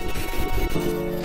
Thank you.